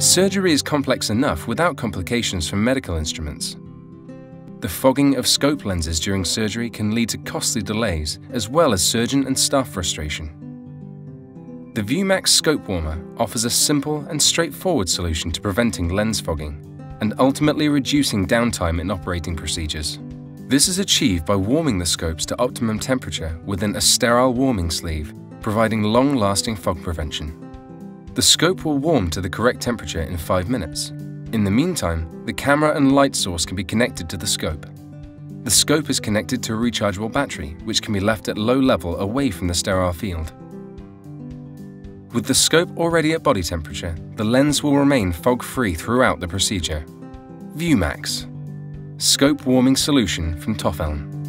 Surgery is complex enough without complications from medical instruments. The fogging of scope lenses during surgery can lead to costly delays, as well as surgeon and staff frustration. The ViewMax Scope Warmer offers a simple and straightforward solution to preventing lens fogging and ultimately reducing downtime in operating procedures. This is achieved by warming the scopes to optimum temperature within a sterile warming sleeve, providing long-lasting fog prevention. The scope will warm to the correct temperature in 5 minutes. In the meantime, the camera and light source can be connected to the scope. The scope is connected to a rechargeable battery, which can be left at low level away from the sterile field. With the scope already at body temperature, the lens will remain fog-free throughout the procedure. ViewMax scope warming solution from Toffeln.